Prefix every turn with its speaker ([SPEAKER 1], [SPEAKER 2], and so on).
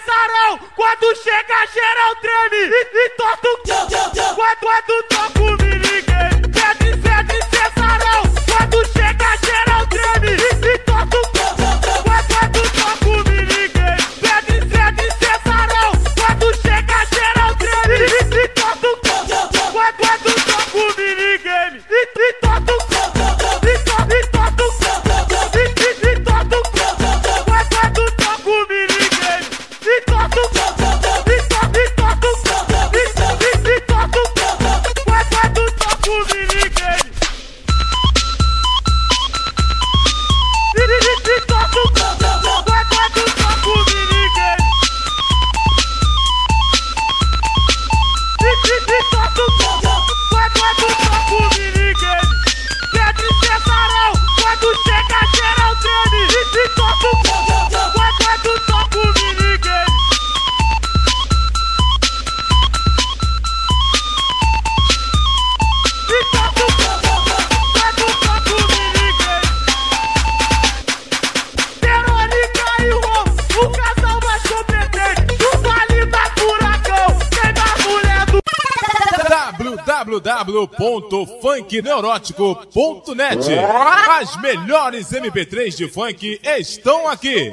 [SPEAKER 1] Casarão, quando chega geral treme e, e todo quando a do Rock 'em.
[SPEAKER 2] www.funkneurótico.net. As melhores MP3 de funk estão aqui.